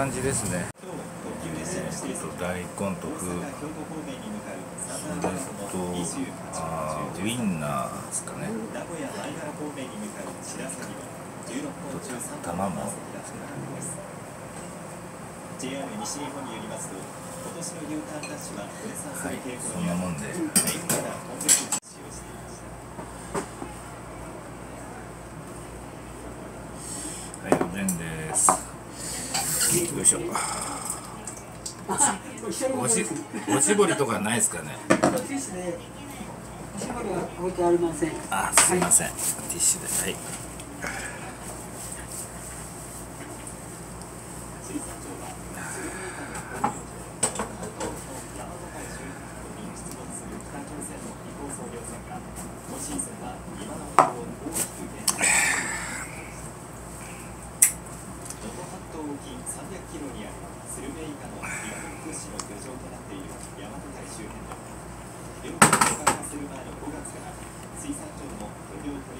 感じですね。大根と麩それとあーウインナーですかね。と卵。ですね JR 西日本によりますと今年の U ターンラッシュは分散すはいる傾そ向にありんなもんで。メインから本別実施をしていましたはいおでんですよいしょ。おしおしぼりとかないですかね。ティッシュで。おしぼりは置いてありません。あすいません、ティッシュではい今シーズンは今のところ大きく減少能登半島沖300キロにあるスルメイカの岩の屈指の漁場となっている大和海周辺では漁業を開花する前の5月から水産庁の漁業取締室が海上保安庁の巡視船とともに北朝鮮漁船による違法操業の取り締まりを強化しています今月5日現在水廃墟警報した北朝鮮の漁船は498隻去年の同じ時期に比べ5分の1以下に減ったということですまた警告に従わず放水により排除させた北朝鮮漁船は121隻と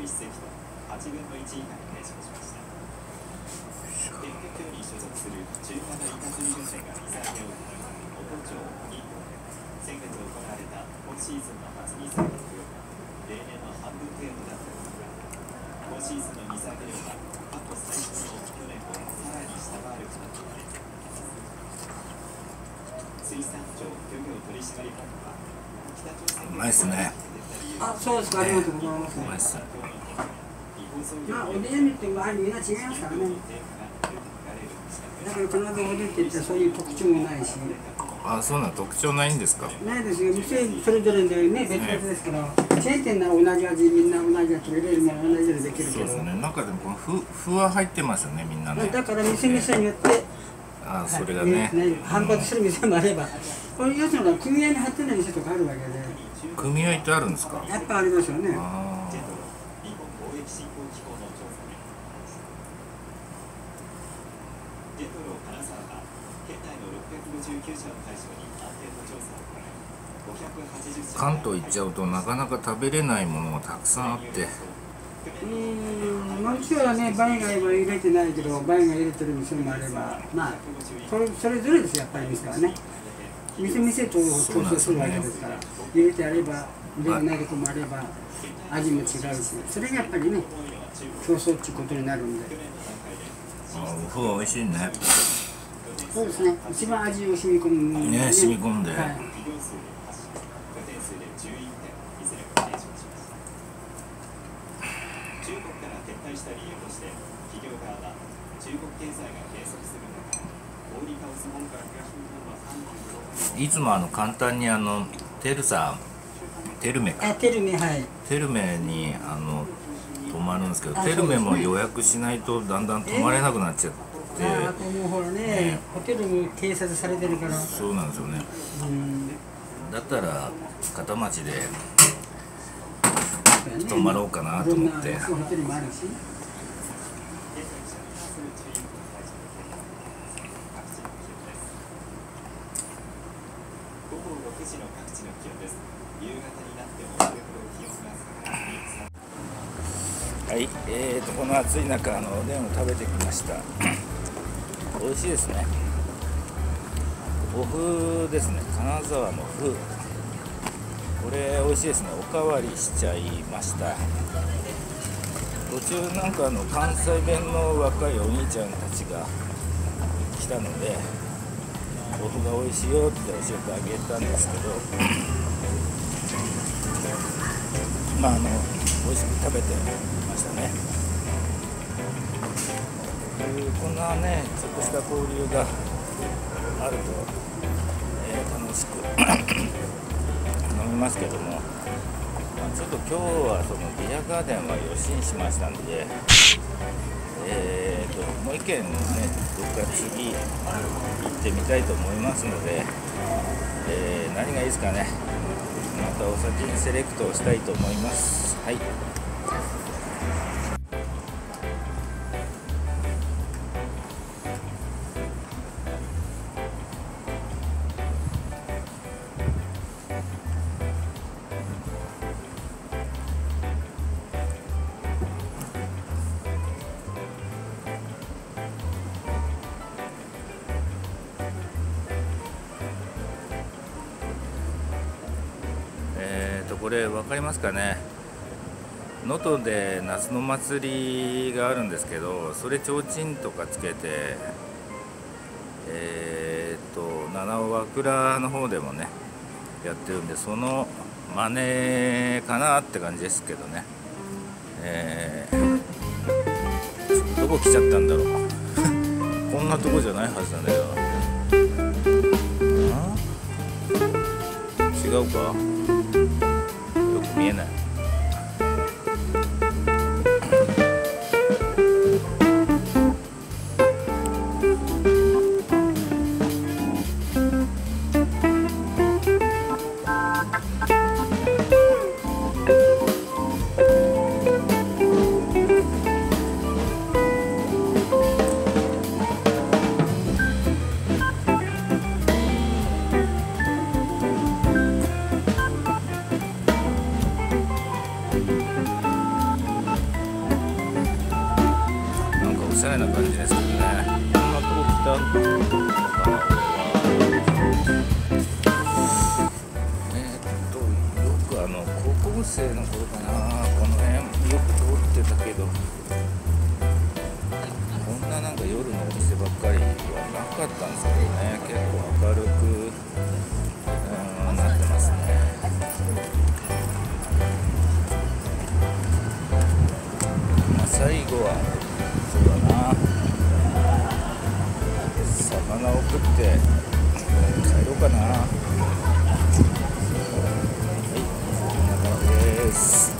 1隻と8分の1以下に減少しました。県漁協に所属する中型イカ釣り漁船が水揚げを行う元町2港で先月行われた今シーズンの初水揚げの量が例年の半分程度だったことが今シーズンの水揚げ量は過去最高の去年をさらに下回るとなっていて水産庁漁業取締本部は北朝鮮うまいっすねあ、そうですか。ありがとうございます。うまいっすまあ、おでんってまあみんな違いますからね。だから必ずおでんって言ったらそういう特徴もないし。あそんな特徴ないんですか？ないですよ。店それぞれでね、別々ですから。チェーン店なら同じ味、みんな同じ味、入れるもの同じ味できるけど。そうですね中でもこのふふは入ってますよねみんなねだから店店によって、あそれがはいね反発する店もあれば、これ要するに組合に入ってない店とかあるわけで、組合ってあるんですか？やっぱありますよね。あ日本貿易振興機構の調査でジェトロ金沢は県内の659社を対象にアンケート調査を行い580社ー関東行っちゃうとなかなか食べれないものがたくさんあってうーん、もちろんね、バイ貝は入れてないけど、バイ貝入れてる店もあれば、まあ、それそれぞれですよ、やっぱり店はね。店店と競争するわけですから、入れてあれば、入れてないとこもあれば、味も違うし、それがやっぱりね、競争っていうことになるんで。あおふは美味しいねそうですね、一番味を染み込む、ね染み込んではい企業数で8社拠点数で。11点い。ずれも減少しました中国から撤退した理由として企業側は中国経済が閉塞する中合理化を進めるから東日本は3本いつもあの簡単にあのテルさんテルメか。あ、テルメ、はい。テルメにあの泊まるんですけどテルメも予約しないとだんだん泊まれなくなっちゃってあもうほらね、ホテルも警察されてるから、そうなんですよね。うん、だったら片町で泊まろうかなと思って。いろんなホテルもあるし。午後6時の各地の気温です。夕方になってもそれほど気温が下がらない。はい。えーとこの暑い中あのおでんを食べてきました美味しいですね。お麩ですね。金沢の麩。これ美味しいですね。おかわりしちゃいました。途中なんかあの関西弁の若いお兄ちゃんたちが来たのでお麩が美味しいよって教えてあげたんですけどまああの美味しく食べてましたね。いうこんなねちょっとした交流があると、えー楽しく 飲みますけども、まあ、ちょっと今日はそのビアガーデンは予診しましたんでえーともう一軒ねどっか次行っってみたいと思いますので、えー何がいいですかね。またお先にセレクトをしたいと思います。はい。れ分かりますかね？能登で夏の祭りがあるんですけどそれ提灯とかつけてえーと七尾和倉の方でもねやってるんでその真似かなって感じですけどね。えーどこ来ちゃったんだろう？こんなとこじゃないはずなんだけど違うか？よく見最後はそうだな。魚を食って帰ろうかな。はい。こんな感じです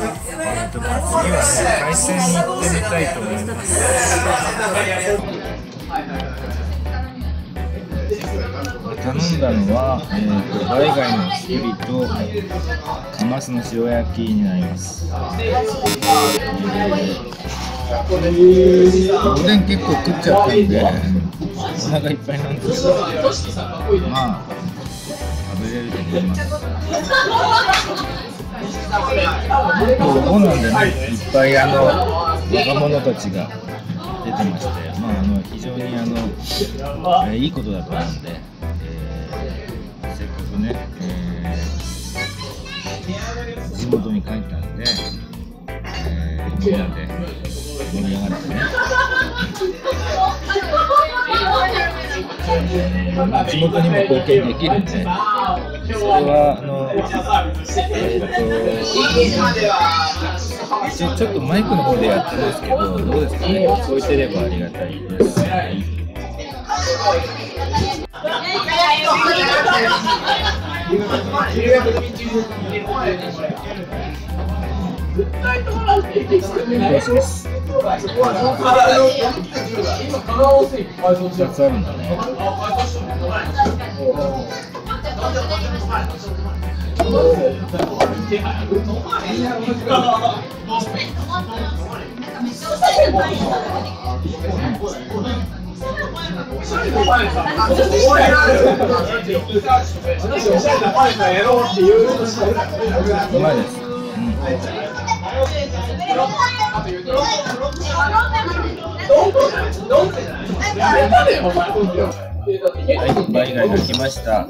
次はね海鮮に行ってみたいと思います頼んだのは、えー、とバイ貝のきりとカマスの塩焼きになります、えーおでん結構食っちゃったんでお腹いっぱいなんですけどまあ食べれると思います お盆なんでねいっぱいあの若者たちが出てましてまああの非常にあの、えーいいことだと思うんで、えーせっかくね、えー地元に帰ったんで、えーみんなで盛り上がってね、地元にも貢献できるんで、それはあの、えー、とちょちょっとマイクの方でやってますけど、どうですか？ね、聞こえてればありがたいです。2つあるんだね。うまいです。はい、バイ貝が来ました。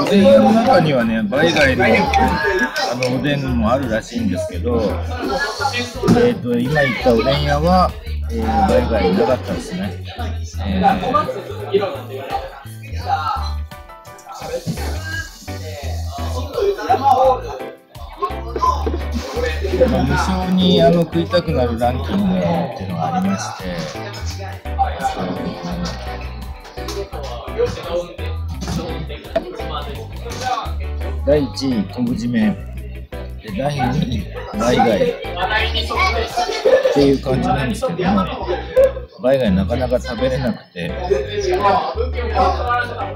おでん屋の中にはね、バイ貝のあのおでんもあるらしいんですけど、えっ、と、今言ったおでん屋は、えー、バイ貝なかったですね。えー。まあ無性にあの食いたくなるランキングっていうのがありまして、第1位、昆布締め、で第2位、バイ貝っていう感じなんですけども、バイ貝なかなか食べれなくて、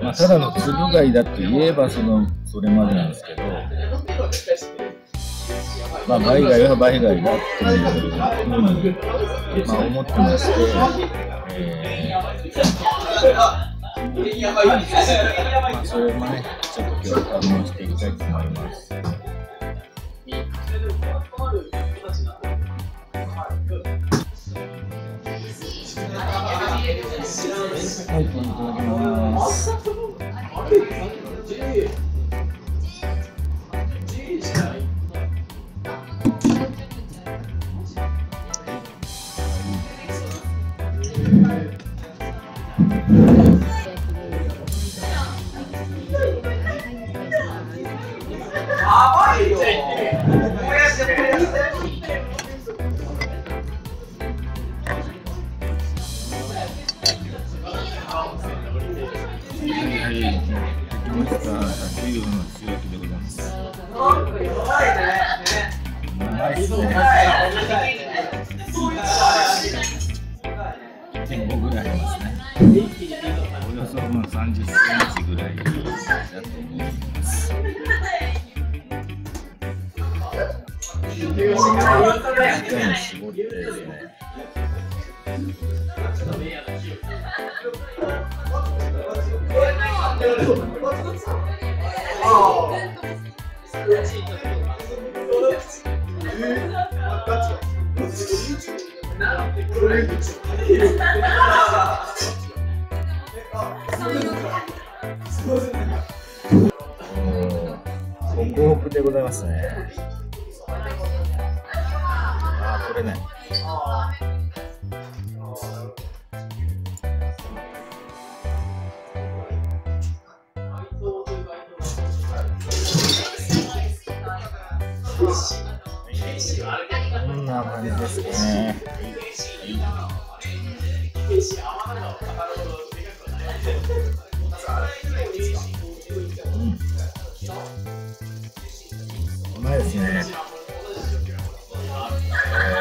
まあ、ただのつぶ貝だと言えばそのそれまでなんですけど、まあ、バイ貝はバイ貝だっていうふうに、まあ、思ってまして、えーまあ、それもね、ちょっと今日堪能していきたいと思います。はい、いただきます。はい回に絞ってですね。ホクホクでございますね。あー、これね。こんな感じですね。うんうまいですね。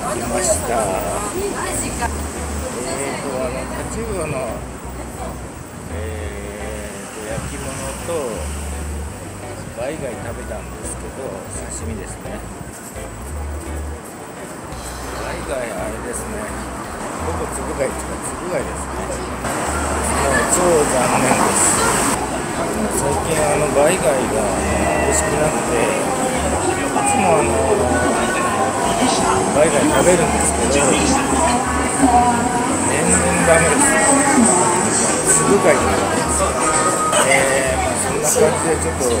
きました。えーと、あの、タチウオの、えーと、焼き物と、バイ貝食べたんですけど、刺身ですね。バイ貝あれですね、ほぼつぶ貝とか、つぶ貝ですね。もう超残念です。最近あのバイ貝が美味しくなくて、いつもあのバイ貝食べるんですけど、全然ダメです。つぶ貝になるんです。えーまあ、そんな感じでちょっと、ちょ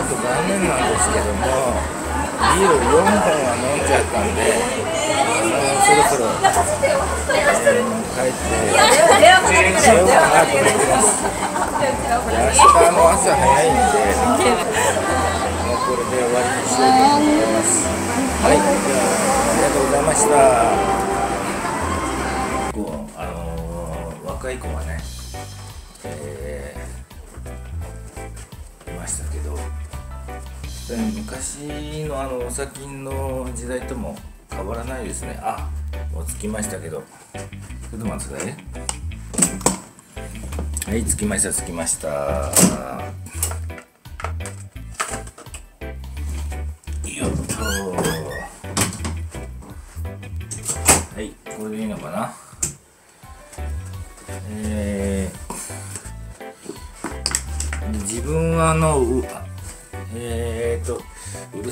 っと残念なんですけども、ビール4本は飲んじゃったんで、あのそろそろ、えー帰って、しようかなと思ってます。で明日の朝早いんで、これで終わりにしようと思います。はい、じゃあ、ありがとうございました。こう、あのー若い子がね、えーいましたけど昔のあのお酒の時代とも変わらないですねあもう着きましたけどちょっと待ってくださいねはい着きました着きました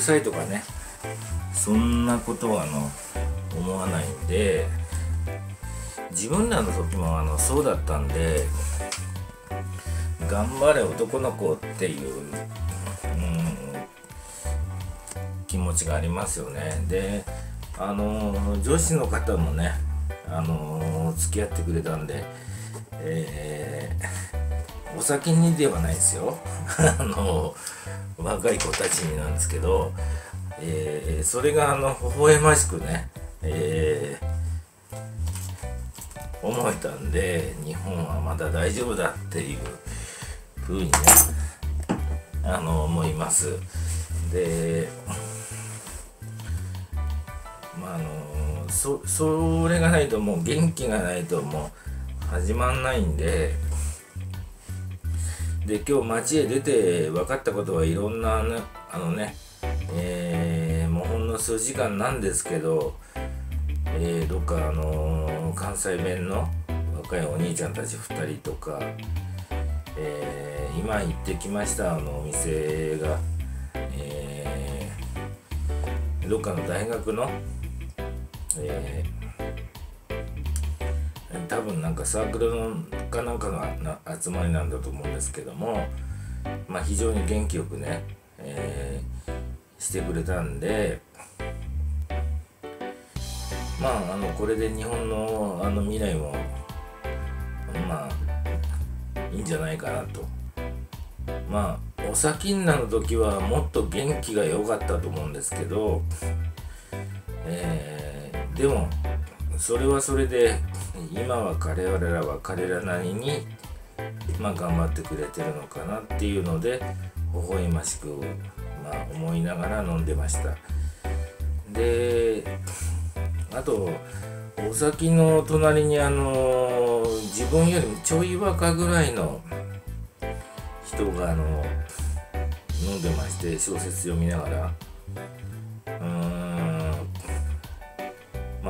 さいとかね。そんなことはあの思わないんで自分らの時もあのそうだったんで頑張れ男の子っていう、うん、気持ちがありますよね。であの女子の方もねあの付き合ってくれたんでえー、お酒にではないですよ。あの若い子たちになんですけど、えー、それがあの微笑ましくね、えー、思えたんで日本はまだ大丈夫だっていう風にねあの思います。でまああのそそれがないともう元気がないともう始まんないんでで今日街へ出て分かったことはいろんなねあのねえー、もうほんの数時間なんですけど、えー、どっかあのー関西弁の若いお兄ちゃんたち2人とか、えー今行ってきましたあのお店が、えーどっかの大学の、えー多分なんかサークルのかなんかの集まりなんだと思うんですけどもまあ非常に元気よくね、えーしてくれたんでまああのこれで日本のあの未来もまあいいんじゃないかなと。まあお先になる時はもっと元気が良かったと思うんですけど、えーでもそれはそれで今は彼らは彼らなりにまあ頑張ってくれてるのかなっていうので微笑ましく、まあ、思いながら飲んでました。であとお先の隣にあの自分よりもちょい若ぐらいの人があの飲んでまして小説読みながら。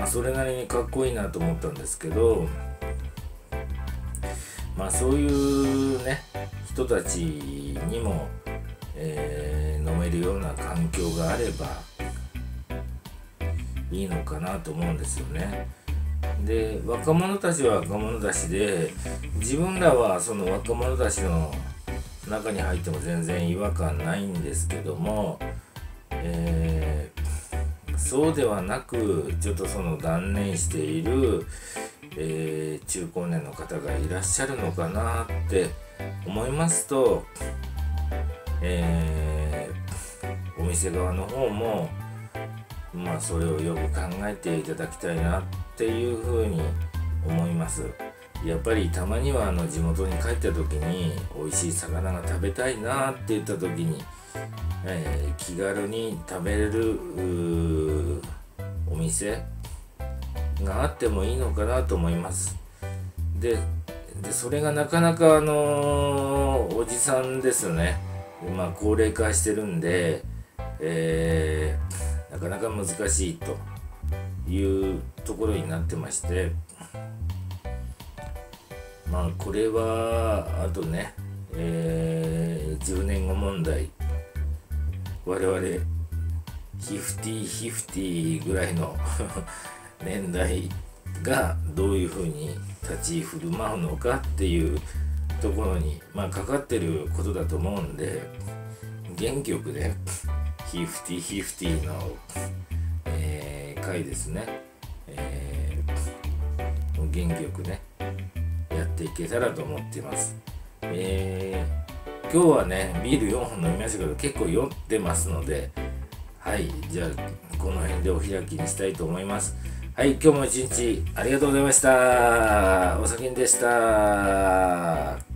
あそれなりにかっこいいなと思ったんですけどまあそういうね人たちにも、えー飲めるような環境があればいいのかなと思うんですよね。で若者たちは若者たちで自分らはその若者たちの中に入っても全然違和感ないんですけども、えーそうではなくちょっとその断念している、えー中高年の方がいらっしゃるのかなって思いますと、えーお店側の方もまあそれをよく考えていただきたいなっていうふうに思います。やっぱりたまにはあの地元に帰った時に美味しい魚が食べたいなって言った時に、えー気軽に食べれるお店があってもいいのかなと思います。ででそれがなかなかあのーおじさんですよね。まあ高齢化してるんで、えーなかなか難しいというところになってましてまあこれはあとね、えー10年後問題。我々50-50ぐらいの 年代がどういうふうに立ち振る舞うのかっていうところに、まあ、かかってることだと思うんで元気よくね50-50の、えー回ですね、えー元気よくねやっていけたらと思っています。えー今日はねビール4本飲みましたけど結構酔ってますのではいじゃあこの辺でお開きにしたいと思います。はい今日も一日ありがとうございました。おさきんでした。